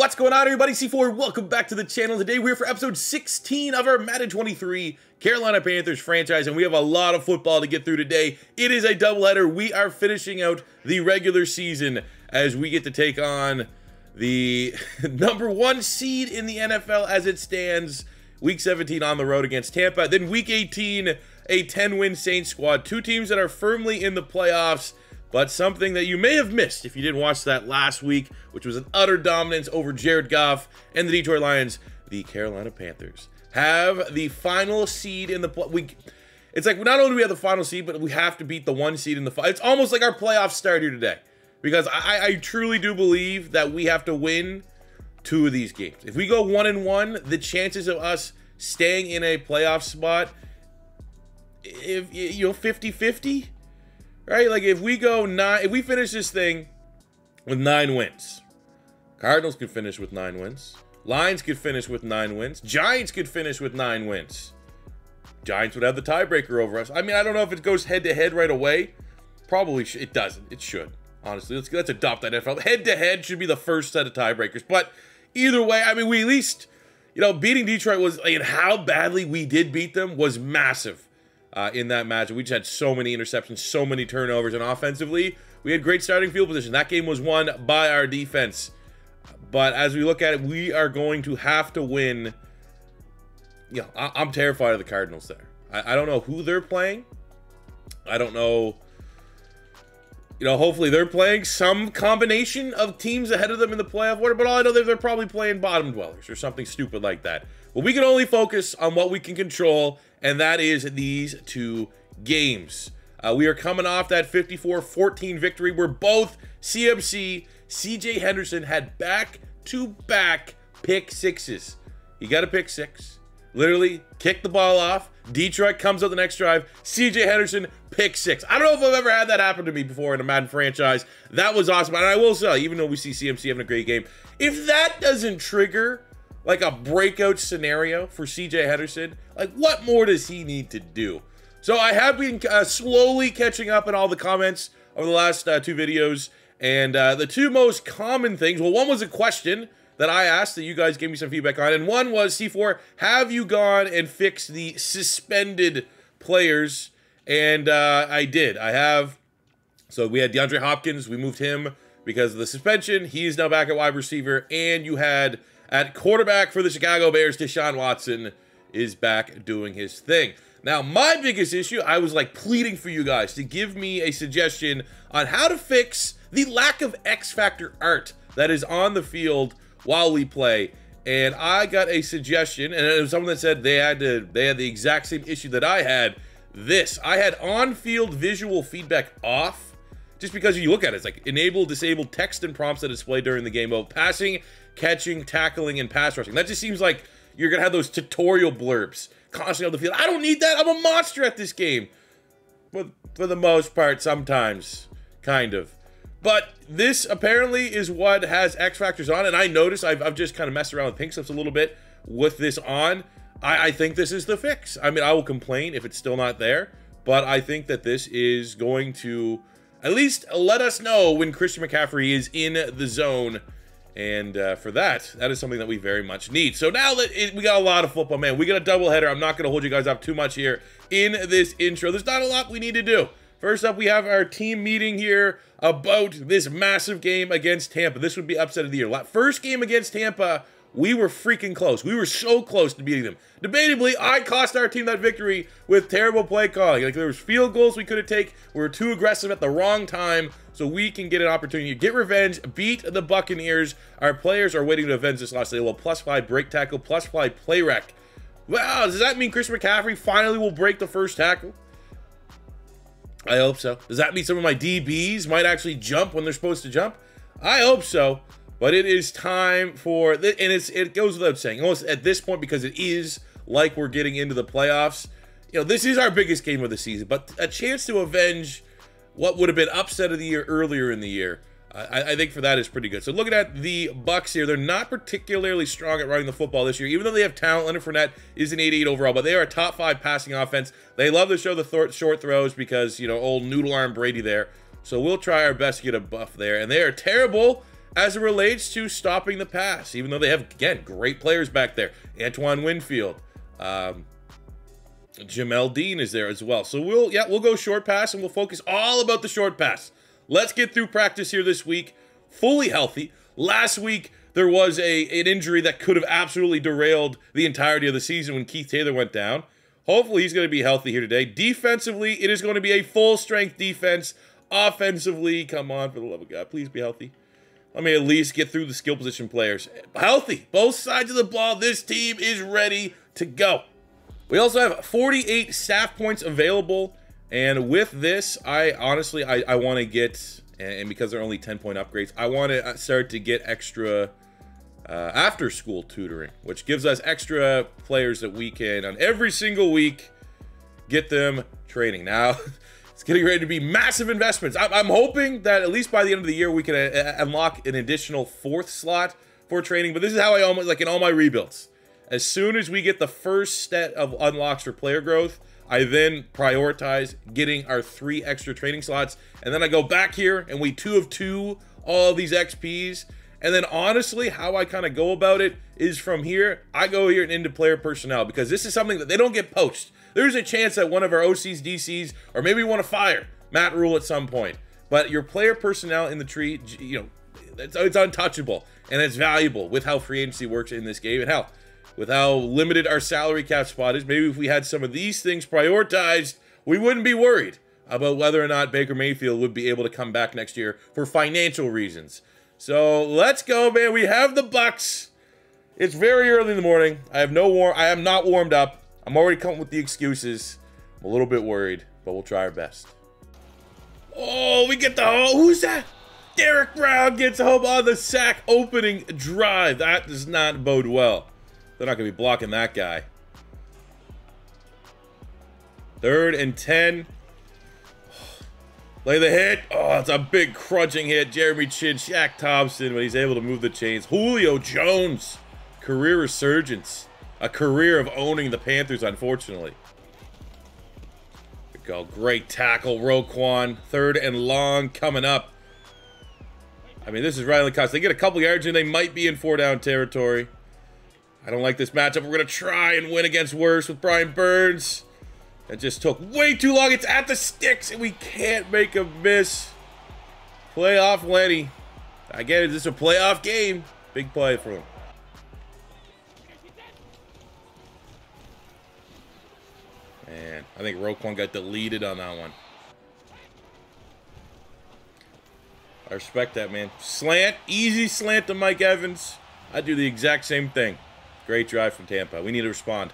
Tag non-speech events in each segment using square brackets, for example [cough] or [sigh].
What's going on, everybody? C4, welcome back to the channel. Today we're for episode 16 of our Madden 23 Carolina Panthers franchise, and we have a lot of football to get through today. It is a doubleheader. We are finishing out the regular season as we get to take on the [laughs] number one seed in the NFL as it stands. Week 17 on the road against Tampa. Then week 18, a 10-win Saints squad. Two teams that are firmly in the playoffs but something that you may have missed if you didn't watch that last week, which was an utter dominance over Jared Goff and the Detroit Lions, the Carolina Panthers have the final seed in the we. It's like not only do we have the final seed, but we have to beat the one seed in the. It's almost like our playoff start here today, because I, I truly do believe that we have to win two of these games. If we go one and one, the chances of us staying in a playoff spot, if you know 50-50 right? Like if we go nine, if we finish this thing with nine wins, Cardinals could finish with nine wins. Lions could finish with nine wins. Giants could finish with nine wins. Giants would have the tiebreaker over us. I mean, I don't know if it goes head to head right away. Probably it doesn't. It should. Honestly, let's let's adopt that NFL. Head to head should be the first set of tiebreakers. But either way, I mean, we at least, you know, beating Detroit was and how badly we did beat them was massive uh, in that match. We just had so many interceptions, so many turnovers, and offensively, we had great starting field position. That game was won by our defense. But as we look at it, we are going to have to win. Yeah, I- am terrified of the Cardinals there. I-, I don't know who they're playing. I don't know. You know, hopefully they're playing some combination of teams ahead of them in the playoff order, but all I know is they're probably playing bottom dwellers or something stupid like that. But we can only focus on what we can control and that is these two games. Uh, we are coming off that 54 14 victory where both CMC, CJ Henderson had back to back pick sixes. He got a pick six, literally kicked the ball off. Detroit comes out the next drive. CJ Henderson, pick six. I don't know if I've ever had that happen to me before in a Madden franchise. That was awesome. And I will say, even though we see CMC having a great game, if that doesn't trigger like a breakout scenario for CJ Henderson, like what more does he need to do? So I have been uh, slowly catching up in all the comments over the last uh, two videos, and uh, the two most common things. Well, one was a question that I asked that you guys gave me some feedback on, and one was C4. Have you gone and fixed the suspended players? And uh, I did. I have. So we had DeAndre Hopkins. We moved him because of the suspension. He's now back at wide receiver, and you had at quarterback for the Chicago Bears, Deshaun Watson is back doing his thing. Now, my biggest issue, I was like pleading for you guys to give me a suggestion on how to fix the lack of X Factor art that is on the field while we play. And I got a suggestion, and it was someone that said they had to they had the exact same issue that I had. This I had on-field visual feedback off just because you look at it, it's like enable, disable text and prompts that display during the game of passing, catching, tackling, and pass rushing. That just seems like you're gonna have those tutorial blurbs constantly on the field. I don't need that. I'm a monster at this game. But for the most part, sometimes, kind of. But this apparently is what has X Factors on, and I notice I've, I've just kind of messed around with pink slips a little bit with this on. I, I think this is the fix. I mean, I will complain if it's still not there, but I think that this is going to at least let us know when Christian McCaffrey is in the zone. And uh, for that, that is something that we very much need. So now that it, we got a lot of football, man, we got a doubleheader. I'm not going to hold you guys up too much here in this intro. There's not a lot we need to do. First up, we have our team meeting here about this massive game against Tampa. This would be upset of the year. First game against Tampa we were freaking close. We were so close to beating them. Debatably, I cost our team that victory with terrible play calling. Like there was field goals we could have taken. We were too aggressive at the wrong time, so we can get an opportunity to get revenge, beat the Buccaneers. Our players are waiting to avenge this loss. They will plus five break tackle, plus five play wreck. Wow, does that mean Chris McCaffrey finally will break the first tackle? I hope so. Does that mean some of my DBs might actually jump when they're supposed to jump? I hope so. But it is time for, and it's it goes without saying, almost at this point, because it is like we're getting into the playoffs. You know, this is our biggest game of the season, but a chance to avenge what would have been upset of the year earlier in the year. I, I, think for that is pretty good. So looking at the Bucks here, they're not particularly strong at running the football this year, even though they have talent. Leonard Fournette is an 88 overall, but they are a top five passing offense. They love to show the th short throws because you know old noodle arm Brady there. So we'll try our best to get a buff there, and they are terrible as it relates to stopping the pass, even though they have, again, great players back there. Antoine Winfield, um, Jamel Dean is there as well. So we'll, yeah, we'll go short pass and we'll focus all about the short pass. Let's get through practice here this week, fully healthy. Last week, there was a an injury that could have absolutely derailed the entirety of the season when Keith Taylor went down. Hopefully, he's going to be healthy here today. Defensively, it is going to be a full strength defense. Offensively, come on, for the love of God, please be healthy. Let me at least get through the skill position players. Healthy. Both sides of the ball. This team is ready to go. We also have 48 staff points available. And with this, I honestly, I, I want to get, and because they're only 10 point upgrades, I want to start to get extra uh, after school tutoring, which gives us extra players that we can, on every single week, get them training. Now, [laughs] getting ready to be massive investments. I'm, I'm hoping that at least by the end of the year, we can uh, uh, unlock an additional fourth slot for training. But this is how I almost, like in all my rebuilds. As soon as we get the first set of unlocks for player growth, I then prioritize getting our three extra training slots. And then I go back here and we two of two all of these XPs. And then honestly, how I kind of go about it is from here, I go here and into player personnel because this is something that they don't get poached. There's a chance that one of our OCs, DCs, or maybe we want to fire Matt Rhule at some point. But your player personnel in the tree, you know, it's, it's untouchable and it's valuable with how free agency works in this game. And hell, with how limited our salary cap spot is, maybe if we had some of these things prioritized, we wouldn't be worried about whether or not Baker Mayfield would be able to come back next year for financial reasons. So let's go, man. We have the Bucks. It's very early in the morning. I have no warm. I am not warmed up. I'm already coming with the excuses. I'm a little bit worried, but we'll try our best. Oh, we get the oh, who's that? Derrick Brown gets home on the sack opening drive. That does not bode well. They're not going to be blocking that guy. Third and 10. Lay the hit. Oh, it's a big crunching hit. Jeremy Chinn, Shaq Thompson, but he's able to move the chains. Julio Jones, career resurgence. A career of owning the Panthers, unfortunately. We go. Great tackle, Roquan. Third and long coming up. I mean, this is Riley Cox. They get a couple yards and they might be in four down territory. I don't like this matchup. We're going to try and win against Wirfs with Brian Burns. That just took way too long. It's at the sticks, and we can't make a miss. Playoff Lenny. I get it. This is a playoff game. Big play for him. Man, I think Roquan got deleted on that one. I respect that, man. Slant. Easy slant to Mike Evans. I do the exact same thing. Great drive from Tampa. We need to respond.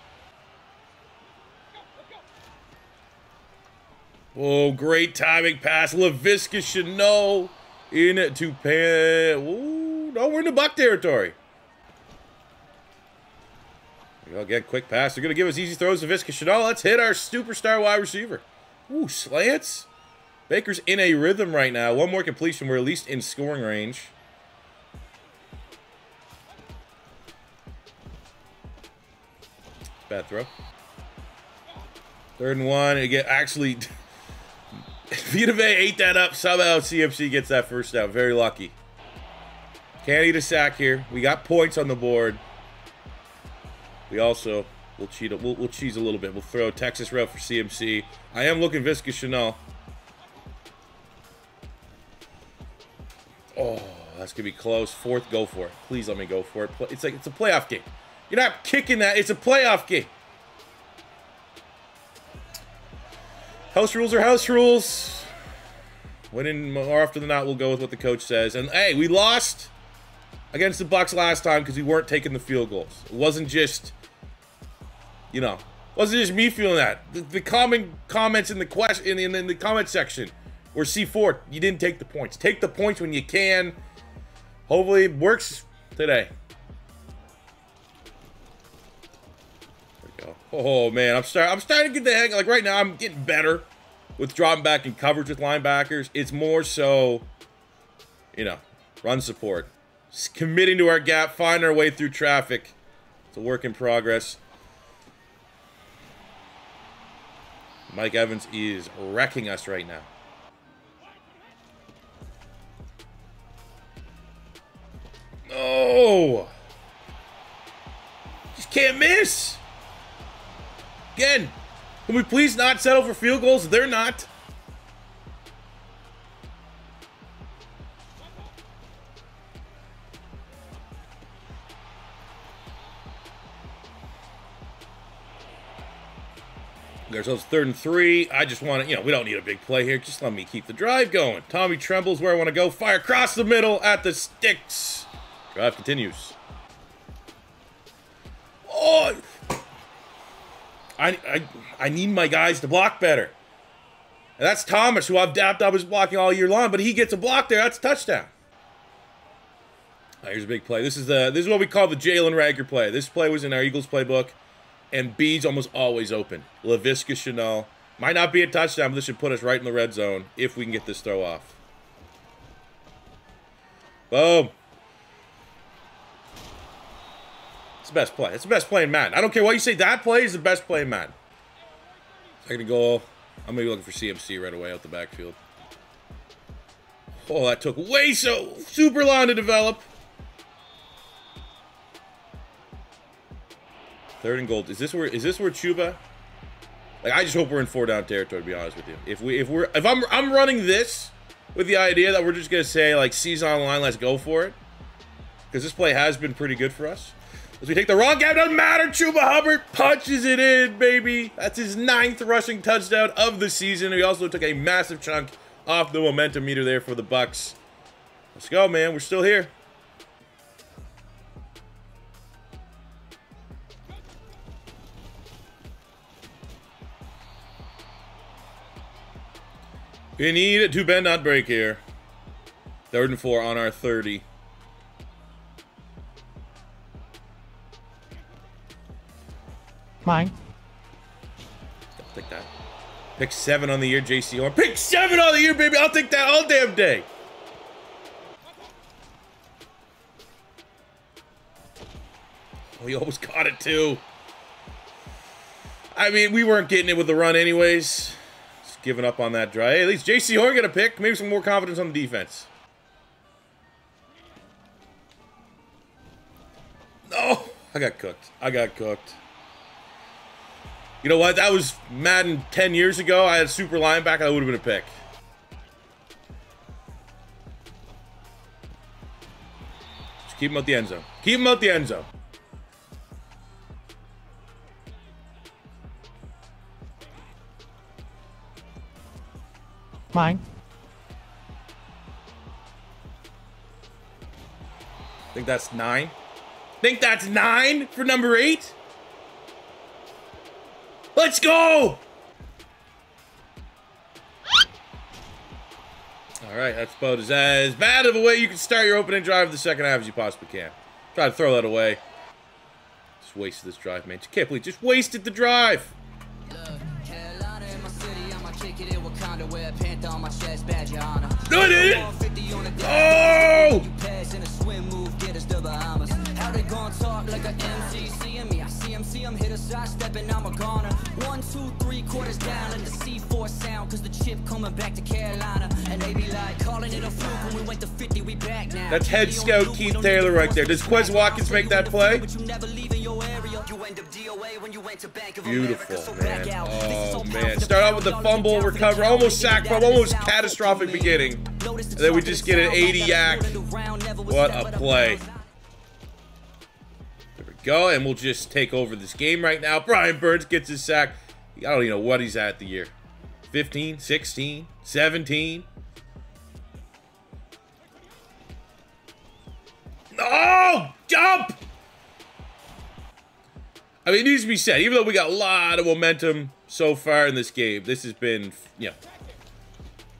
Oh, great timing pass. Laviska Shenault into Pan. Ooh, no, we're in the Buck territory. Go again, quick pass. They're going to give us easy throws to Viska Shenault. Let's hit our superstar wide receiver. Ooh, slants. Baker's in a rhythm right now. One more completion. We're at least in scoring range. Bad throw. Third and one. Again, actually, [laughs] Vita Vea ate that up. Somehow CMC gets that first down. Very lucky. Can't eat a sack here. We got points on the board. We also will cheat. We'll, we'll cheese a little bit. We'll throw Texas route for CMC. I am looking Viska Shenault. Oh, that's gonna be close. Fourth, go for it. Please let me go for it. It's like it's a playoff game. You're not kicking that. It's a playoff game. House rules are house rules. Winning more often than not, we'll go with what the coach says. And hey, we lost against the Bucks last time because we weren't taking the field goals. It wasn't just, you know, wasn't just me feeling that. The, the common comments in the question in the, in the comment section were C4. You didn't take the points. Take the points when you can. Hopefully, it works today. Oh man, I'm start I'm starting to get the hang. Like right now, I'm getting better with dropping back in coverage with linebackers. It's more so, you know, run support, committing to our gap, finding our way through traffic. It's a work in progress. Mike Evans is wrecking us right now. Oh! Just can't miss! Again, can we please not settle for field goals? They're not. Get ourselves oh, third and three. I just want to, you know, we don't need a big play here. Just let me keep the drive going. Tommy Tremble's where I want to go. Fire across the middle at the sticks. Drive continues. Oh! I, I, I need my guys to block better. And that's Thomas, who I've dapped up as blocking all year long, but he gets a block there. That's a touchdown. here's a big play. This is the this is what we call the Jalen Reagor play. This play was in our Eagles playbook and B's almost always open. Laviska Shenault Might not be a touchdown, but this should put us right in the red zone if we can get this throw off. Boom. It's the best play. It's the best play in Madden. I don't care what you say. That play is the best play in Madden. Second goal. I'm going to be looking for CMC right away out the backfield. Oh, that took way so super long to develop. Third and gold. Is this where is this where Chuba? Like I just hope we're in four down territory. To be honest with you, if we if we're if I'm I'm running this with the idea that we're just gonna say like season on the line, let's go for it, because this play has been pretty good for us. As we take the wrong gap, doesn't matter. Chuba Hubbard punches it in, baby. That's his ninth rushing touchdown of the season. He also took a massive chunk off the momentum meter there for the Bucks. Let's go, man. We're still here. We need to bend, not break here. Third and four on our 30. Mine. I'll take that. Pick seven on the year, Jaycee Horn. Pick seven on the year, baby. I'll take that all damn day. Oh, he almost caught it too. I mean, we weren't getting it with the run anyways giving up on that drive. Hey, at least Jaycee Horn get a pick. Maybe some more confidence on the defense. No, I got cooked. I got cooked. You know what? That was Madden 10 years ago. I had super linebacker. That would have been a pick. Just keep him out the end zone. Keep him out the end zone. Mine. Think that's nine? Think that's nine for number eight? Let's go! All right, that's about as, as bad of a way you can start your opening drive of the second half as you possibly can. Try to throw that away. Just wasted this drive, man. Just can't believe just wasted the drive. No, I didn't. Oh! How they gonna talk like a MC seeing me? I see him, see him hit a side stepping, I'm a goner. One, two, three quarters down, the C4 sound, cause the chip coming back to Carolina. And they be like, calling it a fluke when we went to 50, we back now. That's head scout Keith Taylor right there. Does Quez Watkins make that play? Beautiful, man. Oh, man. Start out with the fumble, recover, almost sack from almost catastrophic beginning. And then we just get an 80 yak. What a play. There we go, and we'll just take over this game right now. Brian Burns gets his sack. I don't even know what he's at the year. 15, 16, 17. Oh, jump! I mean, it needs to be said, even though we got a lot of momentum so far in this game, this has been, you know,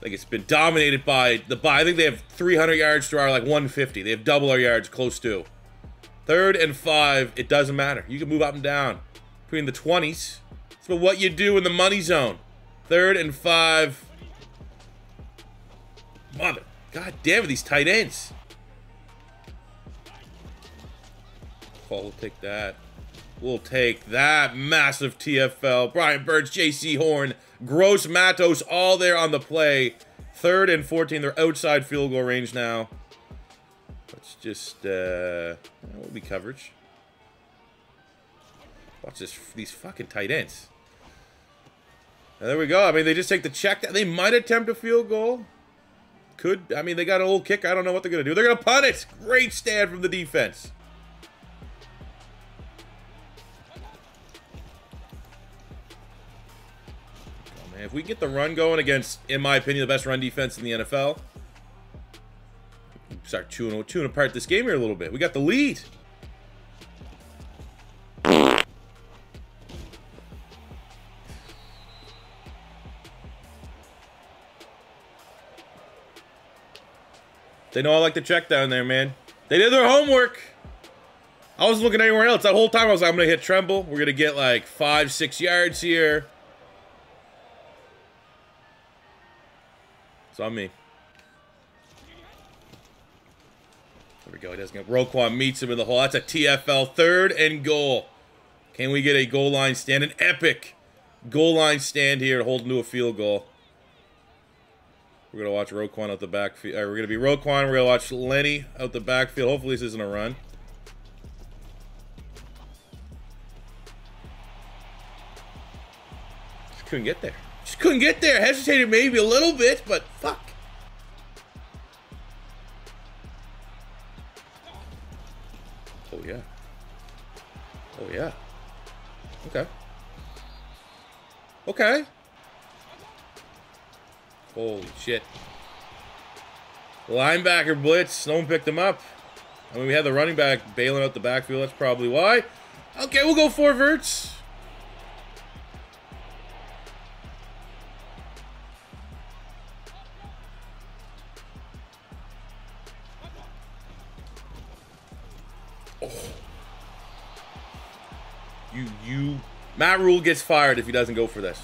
like it's been dominated by the by. I think they have 300 yards to our like 150. They have double our yards, close to. Third and five, it doesn't matter. You can move up and down between the 20s. It's about what you do in the money zone. Third and five. Mother, god damn it, these tight ends. Paul will take that. We'll take that massive TFL. Brian Burns, Jaycee Horn, Gross Matos, all there on the play. Third and 14. They're outside field goal range now. Let's Just, uh, will be coverage. Watch this, these fucking tight ends. And there we go. I mean, they just take the check. They might attempt a field goal. Could. I mean, they got an old kick. I don't know what they're going to do. They're going to punt it. Great stand from the defense. If we get the run going against, in my opinion, the best run defense in the NFL, start chewing, chewing apart this game here a little bit. We got the lead. They know I like to check down there, man. They did their homework. I wasn't looking anywhere else. That whole time I was like, I'm going to hit Tremble. We're going to get like five, six yards here. It's on me. There we go. He doesn't get Roquan meets him in the hole. That's a TFL third and goal. Can we get a goal line stand? An epic goal line stand here holding to a field goal. We're going to watch Roquan out the backfield. Uh, we're going to be Roquan. We're going to watch Lenny out the backfield. Hopefully this isn't a run. Just couldn't get there. Couldn't get there. Hesitated maybe a little bit, but fuck. Oh, yeah. Oh, yeah. Okay. Okay. Holy shit. Linebacker blitz. No one picked him up. I mean, we had the running back bailing out the backfield. That's probably why. Okay, we'll go four verts. Matt Rhule gets fired if he doesn't go for this.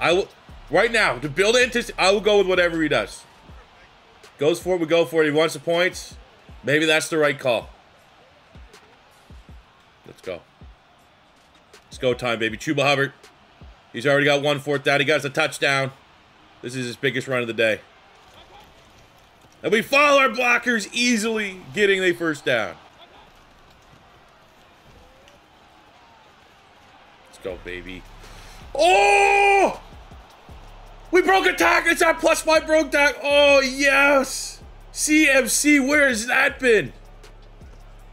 I will... Right now, to build anticipation, I will go with whatever he does. Goes for it, we go for it. He wants the points. Maybe that's the right call. Let's go. Let's go time, baby. Chuba Hubbard. He's already got one fourth down. He got us a touchdown. This is his biggest run of the day. And we follow our blockers easily getting the first down. Go, baby. Oh! We broke a tack. It's our plus five broke tack. Oh, yes. CMC, where has that been?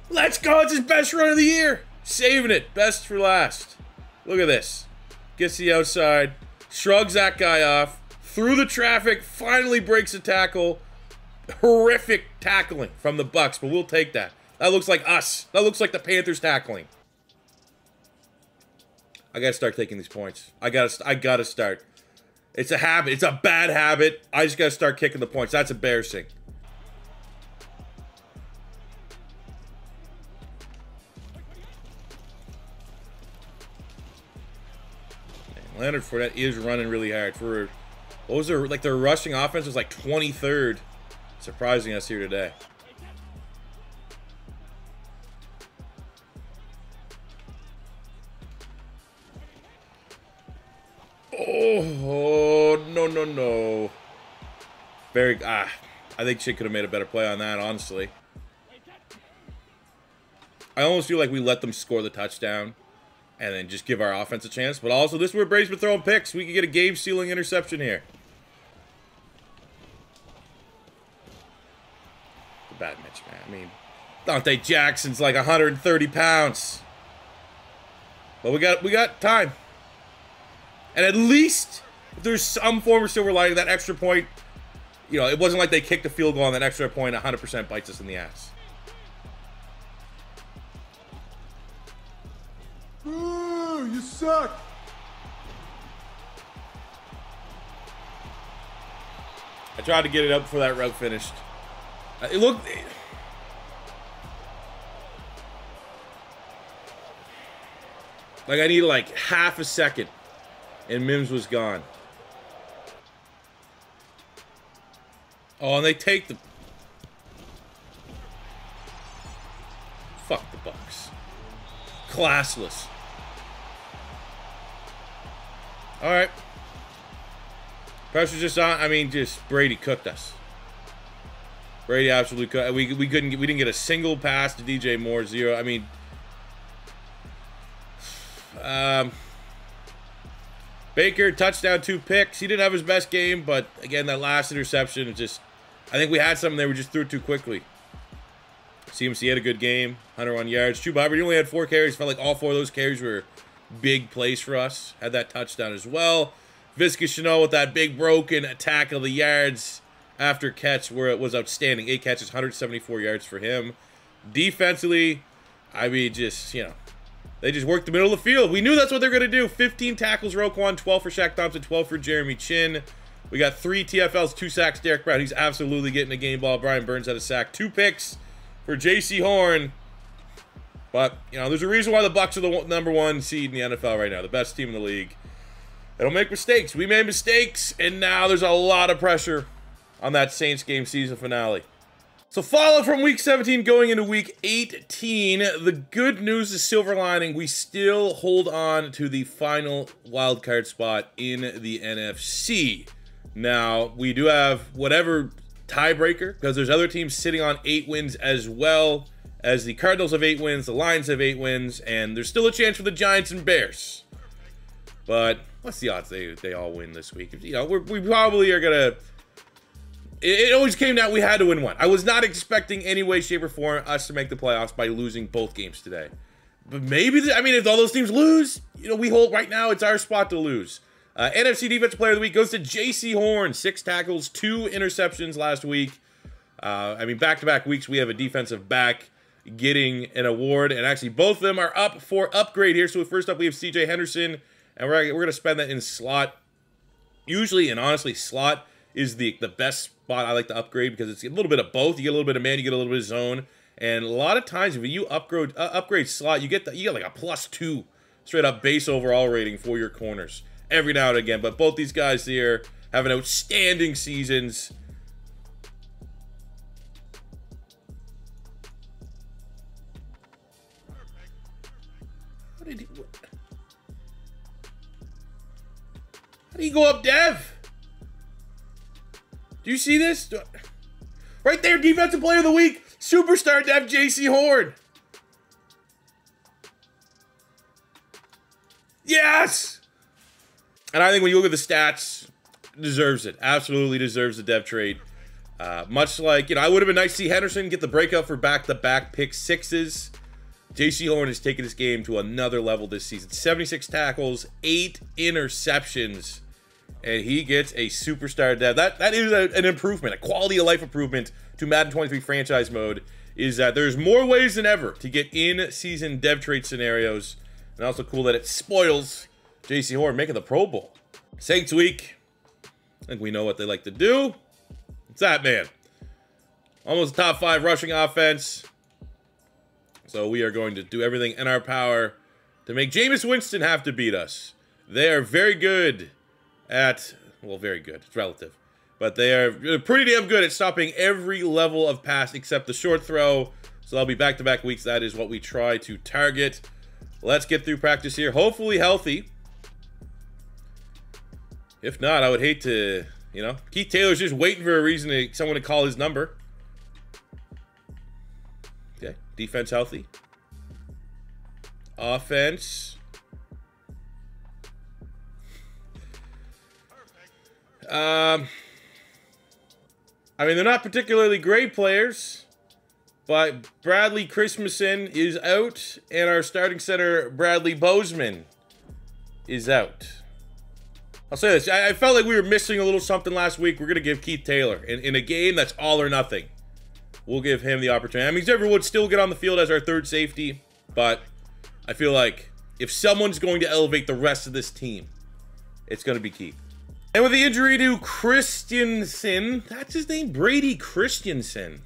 Let's go. It's his best run of the year. Saving it. Best for last. Look at this. Gets the outside. Shrugs that guy off. Through the traffic. Finally breaks a tackle. Horrific tackling from the Bucks, but we'll take that. That looks like us. That looks like the Panthers tackling. I gotta start taking these points. I gotta. I gotta start. It's a habit. It's a bad habit. I just got to start kicking the points. That's embarrassing. Leonard Fournette is running really hard. For was their like their rushing offense was like 23rd, surprising us here today. Oh, no, no, no. Very, ah, I think she could have made a better play on that, honestly. I almost feel like we let them score the touchdown and then just give our offense a chance. But also, this is where Brady's been throwing picks. We could get a game-sealing interception here. The bad Mitch, man. I mean, Donte Jackson's like 130 pounds. But we got we got time. And at least if there's some form of silver lining, that extra point, you know, it wasn't like they kicked a field goal on that extra point 100% bites us in the ass. Ooh, you suck. I tried to get it up before that route finished. Uh, it looked... Like I need like half a second and Mims was gone. Oh, and they take the... Fuck the Bucks. Classless. All right. Pressure's just on. I mean, just Brady cooked us. Brady absolutely could. We, we couldn't we didn't get a single pass to DJ Moore zero. I mean, [sighs] um, Baker touchdown, two picks. He didn't have his best game, but again, that last interception just. I think we had something there. We just threw it too quickly. CMC had a good game, 101 yards. True Chuba Hubbard only had four carries. Felt like all four of those carries were big plays for us. Had that touchdown as well. Viska Shenault with that big broken tackle. Of the yards after catch where it was outstanding. Eight catches, 174 yards for him. Defensively, I mean, just, you know, they just worked the middle of the field. We knew that's what they're going to do. 15 tackles, Roquan, 12 for Shaq Thompson, 12 for Jeremy Chinn. We got three TFLs, two sacks, Derrick Brown. He's absolutely getting a game ball. Brian Burns had a sack. Two picks for Jaycee Horn. But, you know, there's a reason why the Bucks are the number one seed in the NFL right now. The best team in the league. They don't make mistakes. We made mistakes, and now there's a lot of pressure on that Saints game season finale. So follow from week 17 going into week 18. The good news is silver lining. We still hold on to the final wild card spot in the NFC. Now, we do have whatever tiebreaker because there's other teams sitting on eight wins as well as the Cardinals have eight wins, the Lions have eight wins, and there's still a chance for the Giants and Bears. But what's the odds they they all win this week? You know, we probably are gonna it, always came down we had to win one. I was not expecting any way, shape, or form us to make the playoffs by losing both games today. But maybe, the, I mean, if all those teams lose, you know, we hold right now, it's our spot to lose. Uh, NFC Defensive Player of the Week goes to Jaycee Horn. Six tackles, two interceptions last week. Uh, I mean, back to back weeks, we have a defensive back getting an award. And actually, both of them are up for upgrade here. So, first up, we have CJ Henderson. And we're, we're going to spend that in slot. Usually, and honestly, slot is the the best spot I like to upgrade because it's a little bit of both. You get a little bit of man, you get a little bit of zone, and a lot of times if you upgrade uh, upgrade slot, you get the, you get like a plus two straight up base overall rating for your corners every now and again. But both these guys here having outstanding seasons. Did he? How did he go up, Dev? Do you see this? Right there, Defensive Player of the Week, superstar Dev Jaycee Horn. Yes! And I think when you look at the stats, deserves it. Absolutely deserves the dev trade. Uh, much like, you know, I would have been nice to see Henderson get the breakup for back-to-back pick sixes. Jaycee Horn has taken his game to another level this season. 76 tackles, 8 interceptions and he gets a superstar dev. That that is a, an improvement, a quality of life improvement to Madden 23 franchise mode. Is that there's more ways than ever to get in season dev trade scenarios, and also cool that it spoils Jaycee Horn making the Pro Bowl. Saints week. I think we know what they like to do. It's that man. Almost top five rushing offense. So we are going to do everything in our power to make Jameis Winston have to beat us. They are very good at, well, very good. It's relative. But they are pretty damn good at stopping every level of pass except the short throw. So that'll be back-to-back -back weeks. That is what we try to target. Let's get through practice here. Hopefully healthy. If not, I would hate to, you know. Keith Taylor's just waiting for a reason to someone to call his number. Okay, defense healthy. Offense. Um, I mean, they're not particularly great players, but Bradley Christmason is out, and our starting center, Bradley Bozeman, is out. I'll say this. I, I, felt like we were missing a little something last week. We're going to give Keith Taylor. In, in a game that's all or nothing, we'll give him the opportunity. I mean, Xavier would still get on the field as our third safety, but I feel like if someone's going to elevate the rest of this team, it's going to be Keith. And with the injury to Christensen, that's his name, Brady Christensen.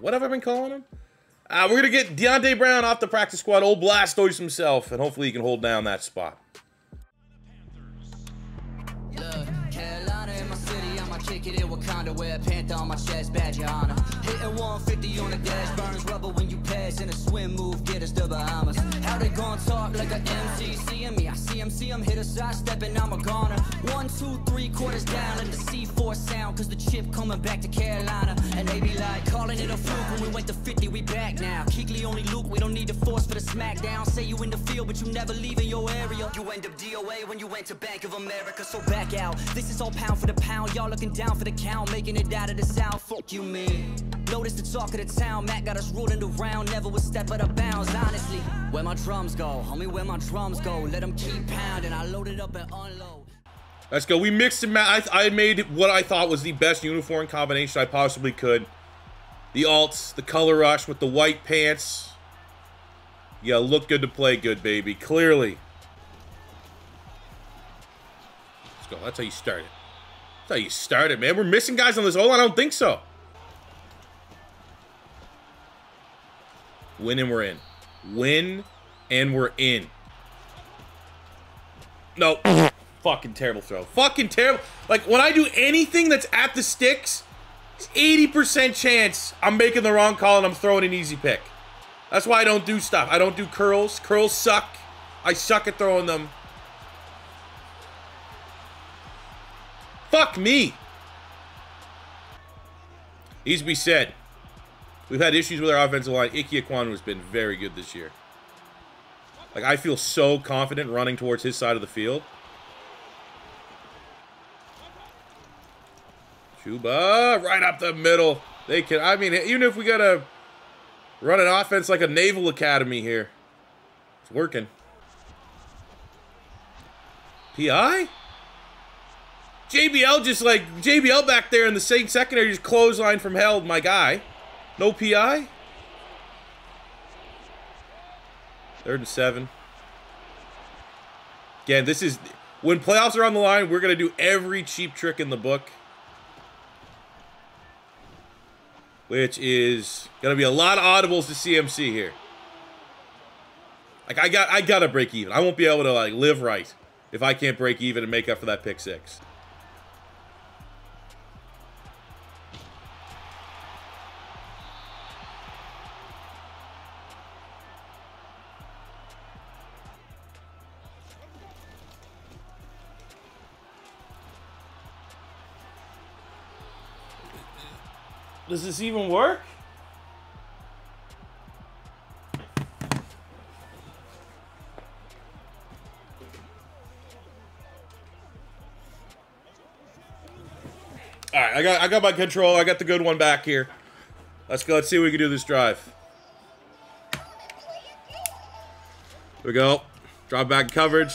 what have I been calling him? Uh, we're going to get Deonte Brown off the practice squad, old Blastoise himself, and hopefully he can hold down that spot. Panther on my chest, badge your honor. Hitting 150 on the dash, burns rubber when you pass. In a swim move, get us to Bahamas. How they gon' talk like a MC. Seeing me, I see him, see him hit a side and I'm a goner. One, two, three quarters down, let the C4 sound, cause the chip coming back to Carolina. And they be like, calling it a fluke when we went to 50, we back now. Kuechly only Luke, we don't need the force for the smackdown. Say you in the field, but you never leave in your area. You end up DOA when you went to Bank of America, so back out. This is all pound for the pound, y'all looking down for the count, making it out of the south. Fuck you, mean. Notice the talk of the town, Matt got us rolling around, never was step out of bounds, honestly. Where my drums go, homie, where my drums go, let them keep pounding, I load it up and unload. Let's go. We mixed and matched. I, I made what I thought was the best uniform combination I possibly could. The alts, the color rush with the white pants. Yeah, look good to play good, baby. Clearly. Let's go. That's how you start it. How you started, man. We're missing guys on this O-line? I don't think so. Win and we're in. Win and we're in. No. [laughs] Fucking terrible throw. Fucking terrible. Like, when I do anything that's at the sticks, 80% chance I'm making the wrong call and I'm throwing an easy pick. That's why I don't do stuff. I don't do curls. Curls suck. I suck at throwing them. Fuck me. Needs to be said. We've had issues with our offensive line. Ike Ekwonu has been very good this year. Like, I feel so confident running towards his side of the field. Chuba, right up the middle. They can, I mean, even if we got to run an offense like a Naval Academy here, it's working. PI? JBL just like, JBL back there in the same secondary just clothesline from hell, my guy. No PI? Third and seven. Again, this is, when playoffs are on the line, we're going to do every cheap trick in the book. which is gonna be a lot of audibles to CMC here. Like I got I gotta break even. I won't be able to like live right if I can't break even and make up for that pick six. Does this even work? All right, I got I got my control. I got the good one back here. Let's go. Let's see what we can do this drive. Here we go. Drop back coverage.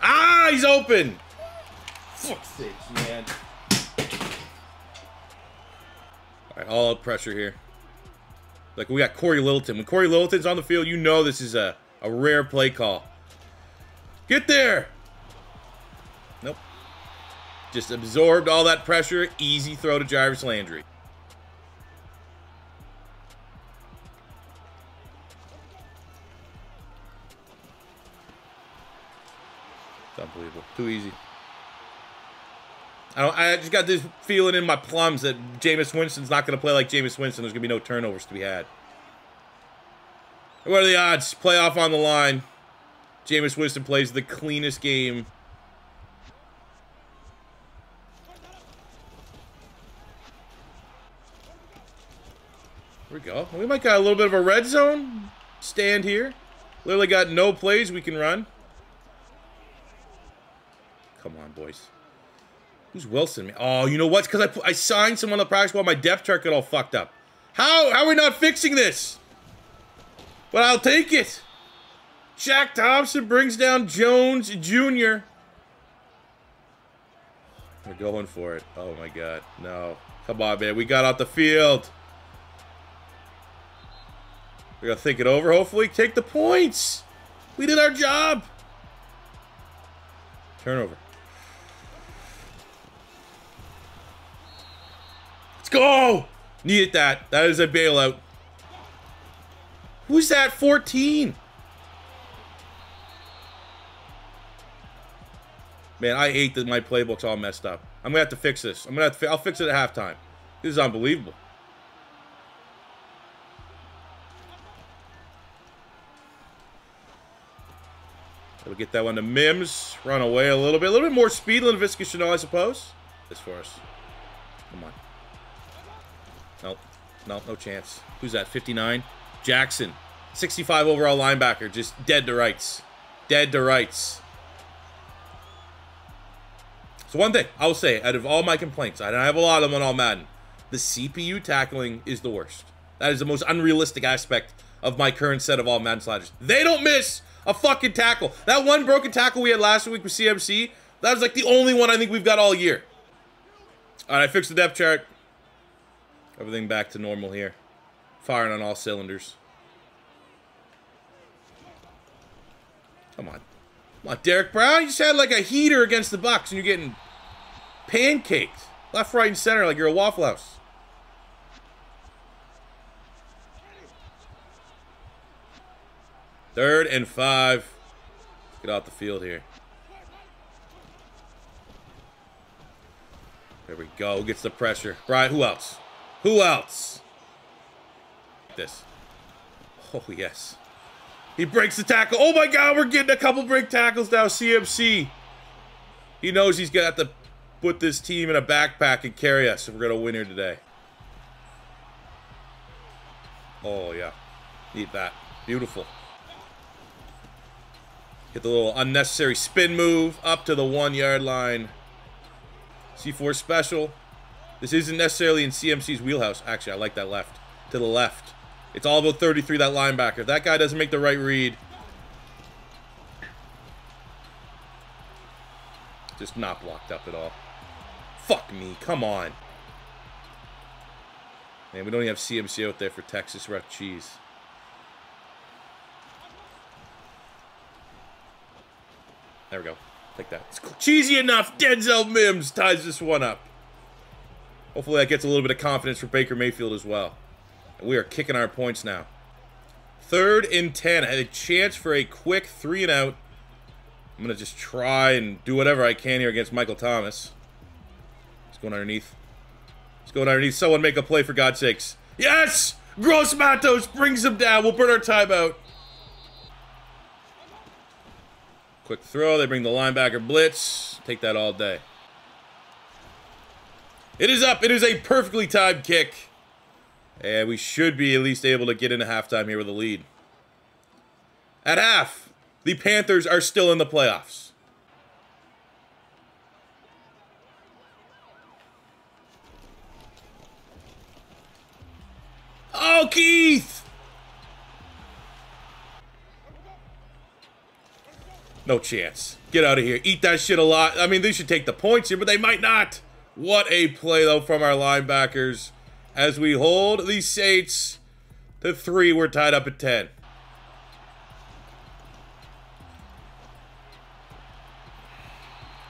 Ah, he's open. Fuck's sake, man. All out pressure here. Like, we got Corey Littleton. When Corey Littleton's on the field, you know this is a, a rare play call. Get there! Nope. Just absorbed all that pressure. Easy throw to Jarvis Landry. It's unbelievable. Too easy. I, I just got this feeling in my plums that Jameis Winston's not going to play like Jameis Winston. There's going to be no turnovers to be had. What are the odds? Playoff on the line. Jameis Winston plays the cleanest game. Here we go. We might got a little bit of a red zone stand here. Literally got no plays we can run. Come on, boys. Who's Wilson? Oh, you know what? Because I, I signed someone on the practice squad. My depth chart got all fucked up. How, how are we not fixing this? But I'll take it. Shaq Thompson brings down Jones Jr. They're going for it. Oh, my God. No. Come on, man. We got out the field. We're going to think it over, hopefully. Take the points. We did our job. Turnover. Go! Needed that. That is a bailout. Who's that 14? Man, I hate that my playbook's all messed up. I'm gonna have to fix this. I'm gonna have to. I'll fix it at halftime. This is unbelievable. We'll get that one to Mims. Run away a little bit. A little bit more speed than Viska Shenault, I suppose. This for us. Come on. Nope. No, no chance. Who's that? 59? Jackson. 65 overall linebacker. Just dead to rights. Dead to rights. So one thing I will say, out of all my complaints, and I have a lot of them on all Madden, the CPU tackling is the worst. That is the most unrealistic aspect of my current set of all Madden sliders. They don't miss a fucking tackle. That one broken tackle we had last week with CMC, that was like the only one I think we've got all year. All right, I fixed the depth chart. Everything back to normal here. Firing on all cylinders. Come on. Come on, Derrick Brown. You just had like a heater against the Bucks, and you're getting pancaked. Left, right, and center like you're a Waffle House. Third and five. Get off the field here. There we go. Gets the pressure. Brian, who else? Who else? This. Oh, yes. He breaks the tackle. Oh, my God. We're getting a couple break tackles now. CMC. He knows he's got to put this team in a backpack and carry us if we're going to win here today. Oh, yeah. Need that. Beautiful. Get the little unnecessary spin move up to the one yard line. C4 special. This isn't necessarily in CMC's wheelhouse. Actually, I like that left. To the left. It's all about 33, that linebacker. That guy doesn't make the right read. Just not blocked up at all. Fuck me. Come on. Man, we don't even have CMC out there for Texas Rough Cheese. There we go. Take that. It's cheesy enough. Denzel Mims ties this one up. Hopefully that gets a little bit of confidence for Baker Mayfield as well. We are kicking our points now. Third and 10. I had a chance for a quick three and out. I'm going to just try and do whatever I can here against Michael Thomas. He's going underneath. He's going underneath. Someone make a play for God's sakes. Yes! Gross Matos brings him down. We'll burn our timeout. Quick throw. They bring the linebacker blitz. Take that all day. It is up. It is a perfectly timed kick. And we should be at least able to get into halftime here with a lead. At half, the Panthers are still in the playoffs. Oh, Keith! No chance. Get out of here. Eat that shit a lot. I mean, they should take the points here, but they might not. What a play, though, from our linebackers. As we hold the Saints to three, we're tied up at 10.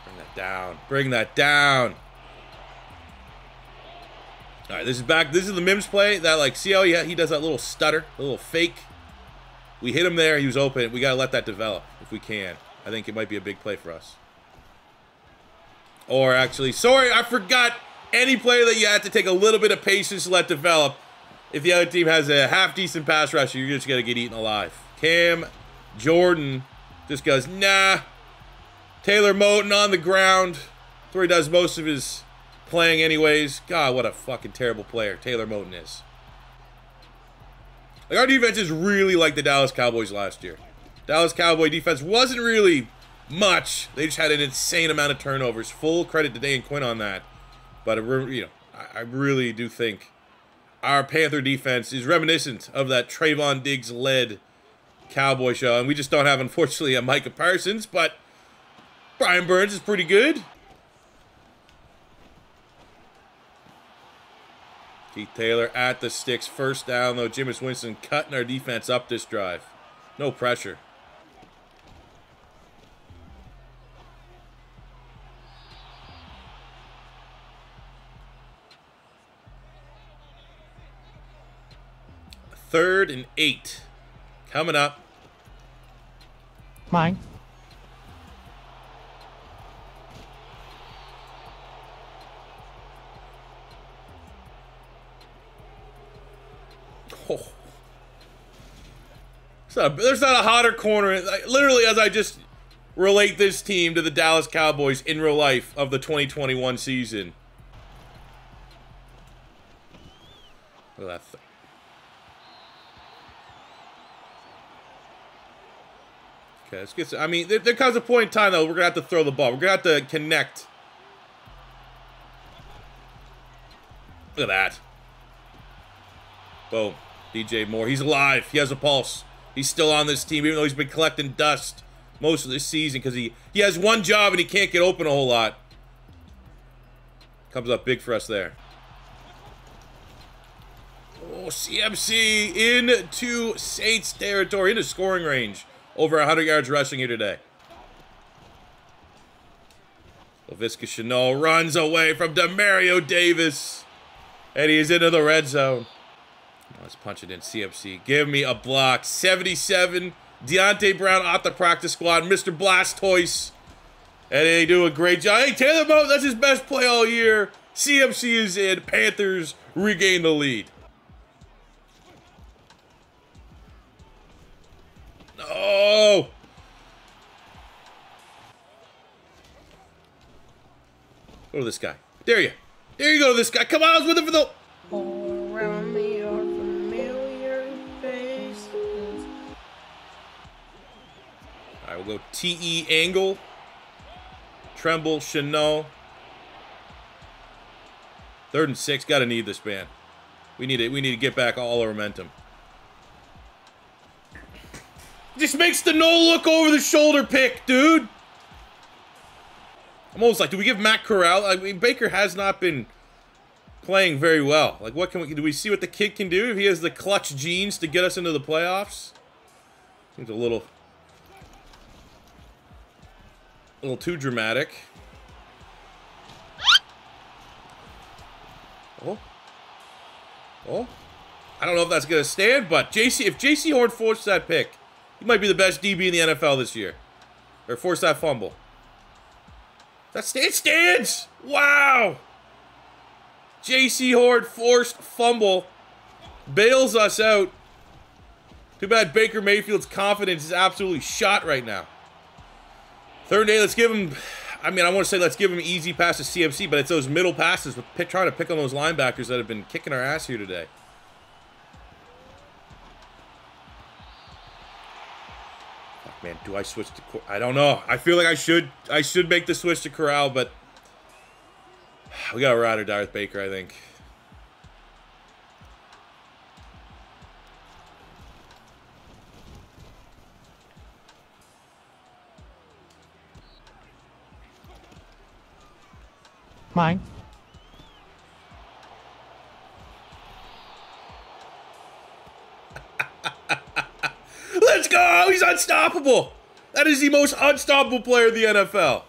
Bring that down. Bring that down. All right, this is back. This is the Mims play. That, like, see how he, he does that little stutter, a little fake we hit him there. He was open. We got to let that develop if we can. I think it might be a big play for us. Or actually, sorry, I forgot any player that you have to take a little bit of patience to let develop. If the other team has a half-decent pass rusher, you're just going to get eaten alive. Cam Jordan just goes, nah. Taylor Moton on the ground. That's where he does most of his playing anyways. God, what a fucking terrible player Taylor Moton is. Like our defense is really like the Dallas Cowboys last year. Dallas Cowboy defense wasn't really much. They just had an insane amount of turnovers. Full credit to Dan Quinn on that. But uh, you know, I really do think our Panther defense is reminiscent of that Trevon Diggs led Cowboy show, and we just don't have, unfortunately, a Micah Parsons. But Brian Burns is pretty good. Keith Taylor at the sticks. First down, though. Jameis Winston cutting our defense up this drive. No pressure. Third and eight. Coming up. Mine. Oh. Not there's not a hotter corner. Like, literally, as I just relate this team to the Dallas Cowboys in real life of the 2021 season. Okay, let's get. Some, I mean, there, there comes a point in time though we're gonna have to throw the ball. We're gonna have to connect. Look at that. Boom. DJ Moore. He's alive. He has a pulse. He's still on this team, even though he's been collecting dust most of this season because he, he has one job and he can't get open a whole lot. Comes up big for us there. Oh, CMC into Saints territory, into scoring range. Over 100 yards rushing here today. Laviska Shenault runs away from Demario Davis. And he is into the red zone. Let's punch it in. CMC. Give me a block. 77. Deonte Brown off the practice squad. Mr. Blastoise. And they do a great job. Hey, Taylor Moe, that's his best play all year. CMC is in. Panthers regain the lead. No. Go to this guy. There you. There you go, this guy. Come on, I was with him for the... All around me are familiar faces. All right, we'll go T.E. Angle. Tremble, Shenault. Third and six. Got to need this, man. We need it. We need to get back all our momentum. Just makes the no look over the shoulder pick, dude. I'm almost like, do we give Matt Corral? I mean, Baker has not been playing very well. Like, what can we do? We see what the kid can do if he has the clutch genes to get us into the playoffs. Seems a little, a little too dramatic. Oh, oh, I don't know if that's gonna stand, but Jaycee, if Jaycee Horn forced that pick, he might be the best DB in the NFL this year, or forced that fumble. That stand stands. Wow. Jaycee Horn forced fumble. Bails us out. Too bad Baker Mayfield's confidence is absolutely shot right now. Third day, let's give him... I mean, I want to say let's give him easy pass to CMC, but it's those middle passes with trying to pick on those linebackers that have been kicking our ass here today. Man, do I switch to... I don't know. I feel like I should I should make the switch to Corral, but... We got to ride or with Baker, I think. Mine. He's unstoppable! That is the most unstoppable player in the NFL.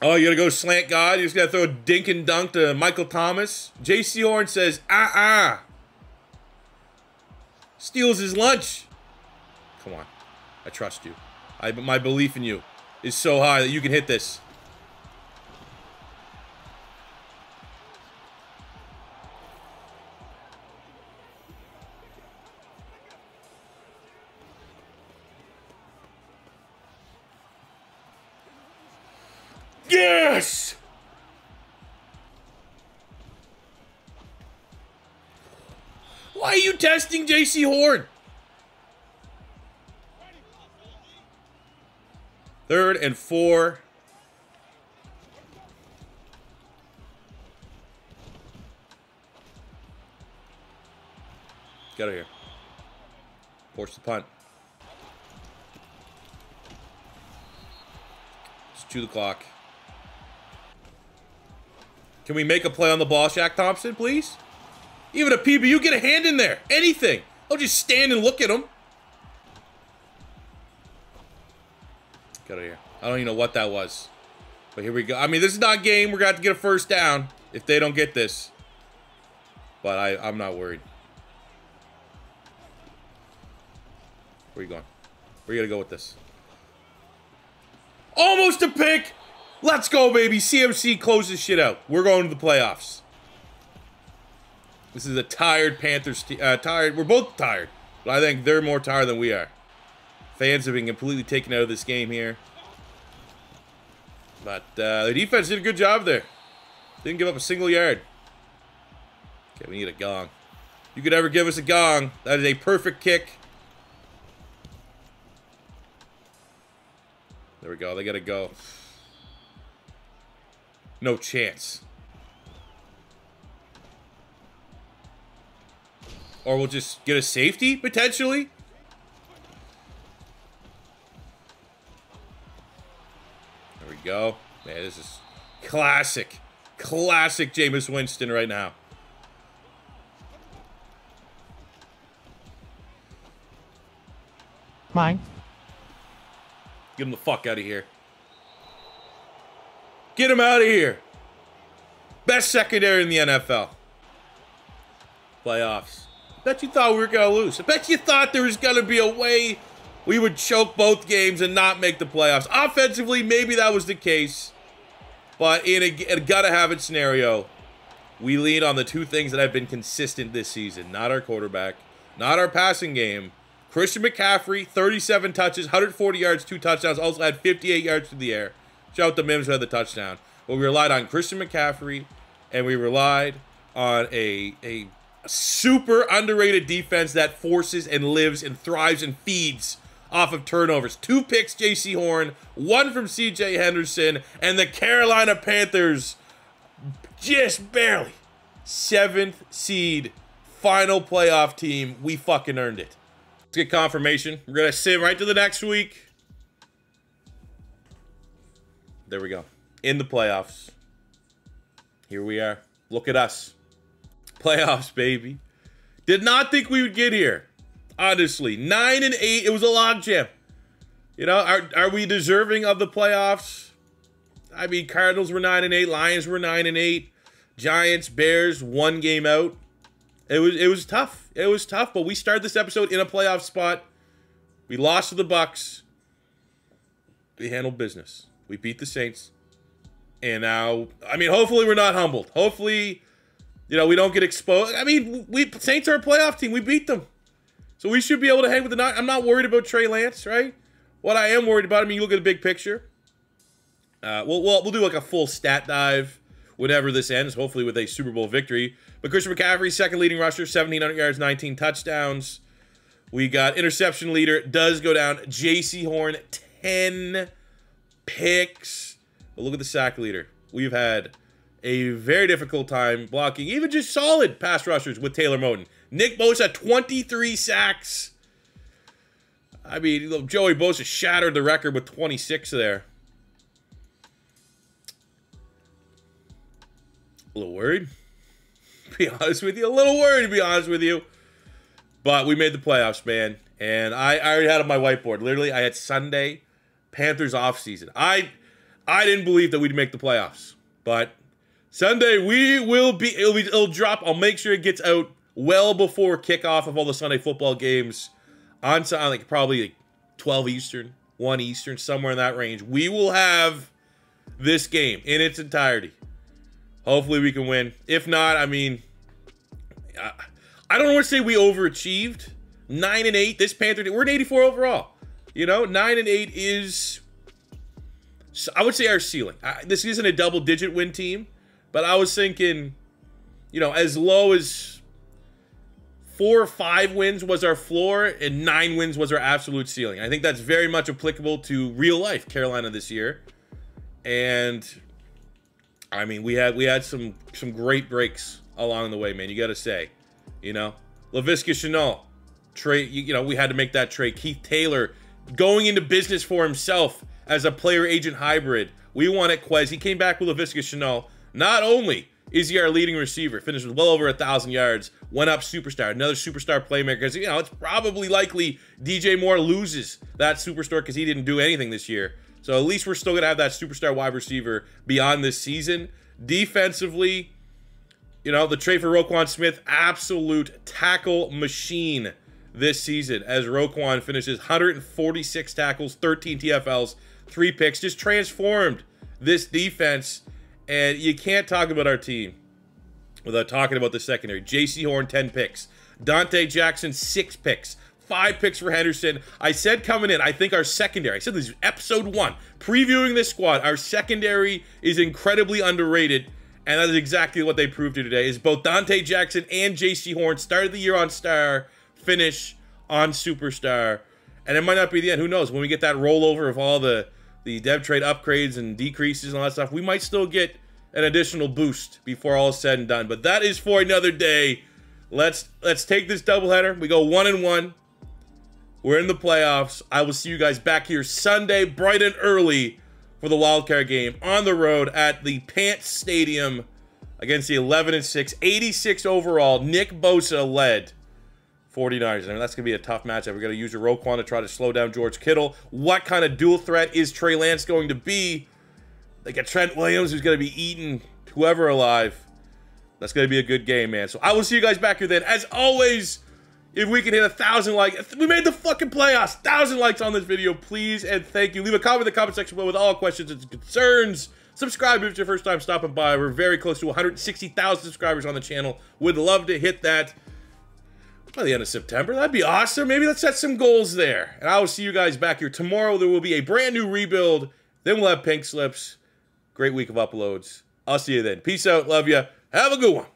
Oh, you gotta go slant God? You're just gotta throw a dink and dunk to Michael Thomas? Jaycee Horn says, uh-uh. Steals his lunch. Come on. I trust you. I, my belief in you is so high that you can hit this. Jaycee Horn? Third and four. Get out of here. Force the punt. It's two o'clock. Can we make a play on the ball, Shaq Thompson, please? Even a PBU, get a hand in there. Anything. Don't just stand and look at him. Get out of here. I don't even know what that was. But here we go. I mean, this is not game. We're going to have to get a first down if they don't get this. But I, I'm not worried. Where you going? Where you going to go with this? Almost a pick! Let's go, baby. CMC closes shit out. We're going to the playoffs. This is a tired Panthers team. Uh, tired. We're both tired. But I think they're more tired than we are. Fans have been completely taken out of this game here. But uh, the defense did a good job there. Didn't give up a single yard. Okay, we need a gong. You could ever give us a gong. That is a perfect kick. There we go. They got to go. No chance. Or we'll just get a safety, potentially. There we go. Man, this is classic. Classic Jameis Winston right now. Mine. Get him the fuck out of here. Get him out of here. Best secondary in the NFL. Playoffs. Bet you thought we were going to lose. I bet you thought there was going to be a way we would choke both games and not make the playoffs. Offensively, maybe that was the case. But in a, a gotta have it scenario, we lean on the two things that have been consistent this season. Not our quarterback, not our passing game. Christian McCaffrey, 37 touches, 140 yards, two touchdowns. Also had 58 yards through the air. Shout out to Mims who had the touchdown. But we relied on Christian McCaffrey, and we relied on a, a super underrated defense that forces and lives and thrives and feeds off of turnovers. Two picks, Jaycee Horn, one from CJ Henderson, and the Carolina Panthers just barely seventh seed final playoff team. We fucking earned it. Let's get confirmation. We're gonna sit right to the next week. There we go. In the playoffs. Here we are. Look at us. Playoffs, baby. Did not think we would get here. Honestly. Nine and eight. It was a logjam. You know, are, are we deserving of the playoffs? I mean, Cardinals were nine and eight, Lions were nine and eight, Giants, Bears, one game out. It was it was tough. It was tough, but we started this episode in a playoff spot. We lost to the Bucks. We handled business. We beat the Saints. And now, I mean, hopefully we're not humbled. Hopefully, you know, we don't get exposed. I mean, we Saints are a playoff team. We beat them. So we should be able to hang with the I'm not worried about Trey Lance, right? What I am worried about, I mean, you look at the big picture. Uh, we'll, we'll, we'll do like a full stat dive whenever this ends, hopefully with a Super Bowl victory. But Christian McCaffrey, second leading rusher, 1,700 yards, 19 touchdowns. We got interception leader, does go down. Jaycee Horn, 10 picks. But look at the sack leader. We've had a very difficult time blocking even just solid pass rushers with Taylor Moton. Nick Bosa, 23 sacks. I mean, Joey Bosa shattered the record with 26 there. A little worried. [laughs] Be honest with you. A little worried, to be honest with you. But we made the playoffs, man. And I, I already had on my whiteboard. Literally, I had Sunday, Panthers off season. I I didn't believe that we'd make the playoffs. But Sunday, we will be it'll, be, it'll drop. I'll make sure it gets out well before kickoff of all the Sunday football games on like probably like 12 Eastern, 1 Eastern, somewhere in that range. We will have this game in its entirety. Hopefully we can win. If not, I mean, I, I don't want to say we overachieved. 9 and 8, this Panther, we're an 84 overall. You know, 9 and 8 is, I would say our ceiling. I, this isn't a double digit win team, but I was thinking, you know, as low as four or five wins was our floor and nine wins was our absolute ceiling. I think that's very much applicable to real life Carolina this year. And I mean, we had we had some some great breaks along the way, man. You got to say, you know, Laviska Shenault, Trey. You, you know, we had to make that trade. Keith Taylor going into business for himself as a player agent hybrid. We wanted Quez. He came back with Laviska Shenault. Not only is he our leading receiver, finished with well over a thousand yards, went up superstar, another superstar playmaker. Because you know it's probably likely DJ Moore loses that superstar because he didn't do anything this year. So at least we're still gonna have that superstar wide receiver beyond this season. Defensively, you know the trade for Roquan Smith, absolute tackle machine this season as Roquan finishes 146 tackles, 13 TFLs, three picks, just transformed this defense and you can't talk about our team without talking about the secondary. Jaycee Horn, 10 picks. Dante Jackson, 6 picks. five picks for Henderson. I said coming in, I think our secondary, I said this is episode one, previewing this squad, our secondary is incredibly underrated. And that is exactly what they proved here today. Is both Dante Jackson and Jaycee Horn started the year on star, finish on superstar. And it might not be the end. Who knows? When we get that rollover of all the the dev trade upgrades and decreases and all that stuff, we might still get an additional boost before all is said and done. But that is for another day. Let's let's take this doubleheader. We go one and one. We're in the playoffs. I will see you guys back here Sunday, bright and early, for the wildcard game on the road at the Pants Stadium against the 11 and 6, 86 overall. Nick Bosa led 49ers. I mean, that's going to be a tough matchup. We're going to use your Roquan to try to slow down George Kittle. What kind of dual threat is Trey Lance going to be? They got Trent Williams, who's going to be eating whoever alive. That's going to be a good game, man. So I will see you guys back here then. As always, if we can hit a thousand likes, we made the fucking playoffs. Thousand likes on this video, please and thank you. Leave a comment in the comment section below with all questions and concerns. Subscribe if it's your first time stopping by. We're very close to 160,000 subscribers on the channel. Would love to hit that by the end of September. That'd be awesome. Maybe let's set some goals there. And I will see you guys back here tomorrow. There will be a brand new rebuild. Then we'll have pink slips. Great week of uploads. I'll see you then. Peace out. Love you. Have a good one.